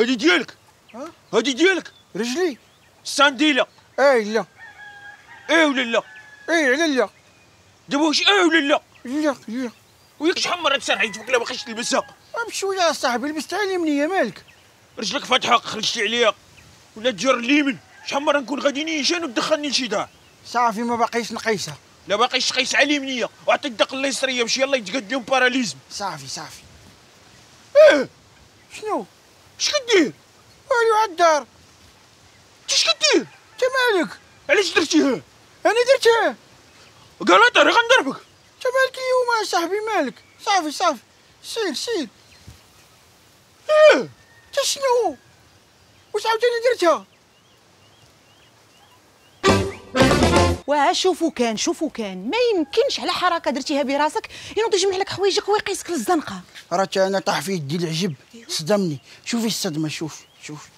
هادي ديالك. ها؟ هادي ديالك. رجلي. السانديله اي لا. إيه ولا لا؟ اي على لا. دابا واش إيه ولا لا؟ لا لا. وياك شحال مرة تسرحيت فيك لا باقيش تلبسها؟ بشويه يا صاحبي لبست على اليمنيه مالك؟ رجلك فاتحة خرجتي عليا ولا تجر اليمين. شحال مرة نكون غادي نيشان وتدخلني لشي دار صافي ما باقيش نقيسها. لا باقيش تقيس على اليمنية. وعطيك الدق اليسريه باش يلا يتقاد لهم باراليزم. صافي صافي. إيه. شنو؟ اش كدير والو على الدار انت اش كدير انت مالك علاش درتيها أنا درتها قال طريق نضربك انت مالك اليوم يا صاحبي مالك صافي صافي سير سير إيه انت شنو واش عاوتاني درتها واه شوفوا كان شوفوا كان. ما يمكنش على حركة درتيها براسك. ينوض يجمع لك حوايجك ويقيسك للزنقة. راه أنا طاح في يدي العجب. صدمني. شوفي الصدمه شوف شوف.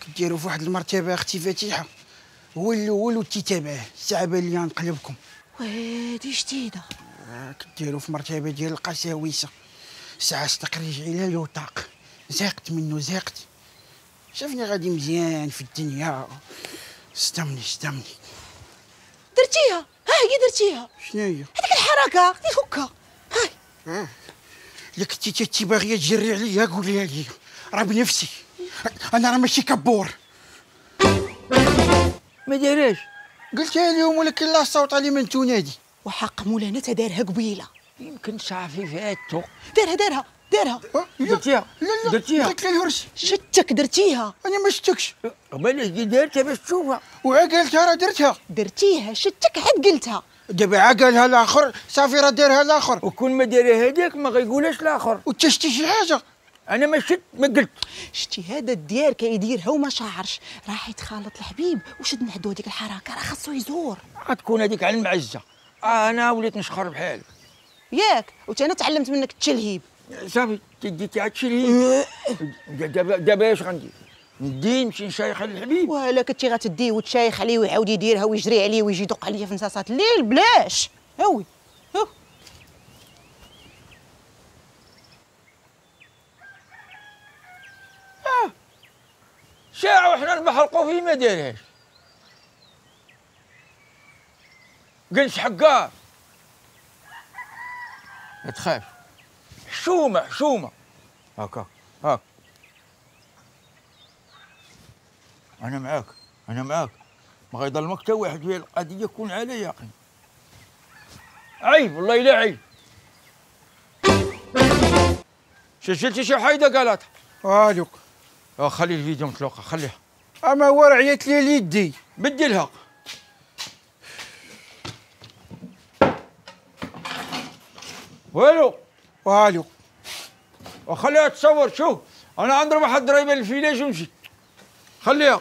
كديروا في واحد المرتبة أختي فتيحه هو الأول وتتابعه الساعة بان لي نقلبكم. وهادي جديدة. آه، كديروا في مرتبة ديال القساوسه ساعه استقريج على الوطاق زاقت منه زاقت شافني غادي مزيان في الدنيا. صدمني صدمني. درتيها ها هي درتيها شنو هي هذيك الحركة خدي فكها هاي. الا كنتي تتي باغية تجري عليا قوليها لي. راه بنفسي. أنا راه ماشي كبور. ما دايراش قلتها لهم ولكن لا صوت علي من تنادي وحق مولانا دارها قبيلة. يمكن صافي فاتو. دارها دارها. دارها. درتيها. لا لا درتيها. قلت لها الهرس شتك درتيها. أنا ما شتكش. قبل كي دارتها باش تشوفها وعقلتها راه درتها. درتيها. شتك عاد قلتها. دابا عقلها الآخر صافي راه دارها الآخر. وكون ما دارها هذاك ما غيقولهاش الآخر. وتشتي شي حاجة أنا ما شت ما قلت. شتي هذا الديار كيديرها وما شعرش. راح يتخالط الحبيب. وشد من عندو هذيك الحركة؟ راه خاصو يزور. غتكون هذيك على المعزة. أنا وليت نشخر بحالك ياك. وتانا تعلمت منك التلهيب صافي تديتي عاد شي دابا دابا اش غندير ندي نمشي نشايخ الحبيب. ولا كنتي غتديه وتشايخ عليه ويعاود يديرها ويجري عليه ويجي يدق عليا في نصاصات الليل بلاش. هوي هو. ساعة وحنا نبحلقوا فيه ما دارهاش قنش حقار ما تخاف حشومة حشومة هاكا هاك أنا معاك أنا معاك. ما غيضلمك حتى واحد في القضية كون على يقين. عيب والله لا عيب. سجلتي شي حاجة قالت؟ والو آه، خلي الفيديو مطلوقة خليها. أما هو راه عيط لي ليدي. بدلها والو. والو وخليها تصور شوف أنا نضرب واحد ضريبه للفيلاج ونمشي خليها.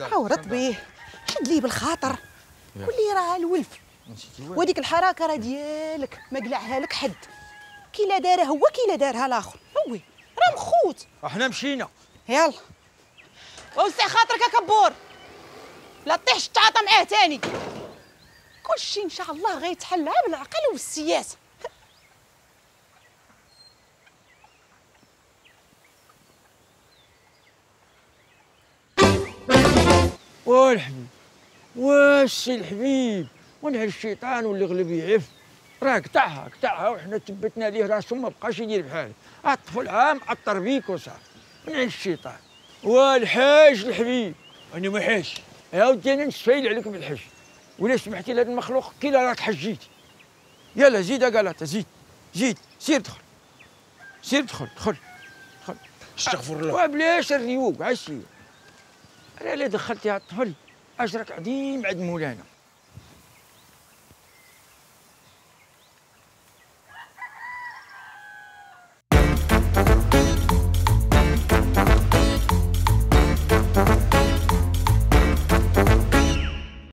حورط بيه شد ليه بالخاطر؟ قول لي راه الولف. وهذيك الحركة راه ديالك ما قلعها لك حد. كي لا دارها هو كي لا دارها الآخر. هوي راه مخوت. أحنا مشينا. يلا. وسع خاطرك يا كبور. لا تطيحش تعاطى معاه تاني. كل شيء إن شاء الله غيتحل بالعقل والسياسة. والحبيب واش الحبيب؟ ونهار الشيطان واللي غلب يعف. راه قطعها قطعها وحنا تبتنا ليه راسو ما بقاش يدير بحاله الطفل عام أطر بيك وصافي من عند الشيطان. والحاج الحبيب. أنا ما حاش. يا ودي أنا نستفايل عليك بالحج ولا سمحتي لهذا المخلوق؟ كي راك حجيتي يلا زيد قالت زيد. زيد سير دخل. سير دخل دخل دخل. استغفر الله. وبلاش الريوق عشي أنا لا دخلتي هاد الطفل اجرك عظيم عند مولانا.